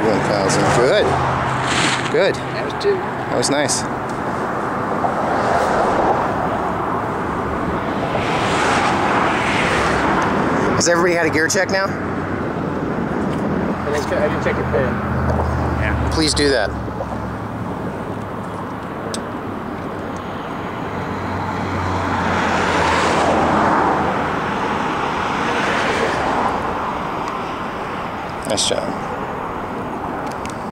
to 1,000. Good. Good. That was two. That was nice. Has everybody had a gear check now? I didn't check your pin. Yeah. Please do that. Nice job.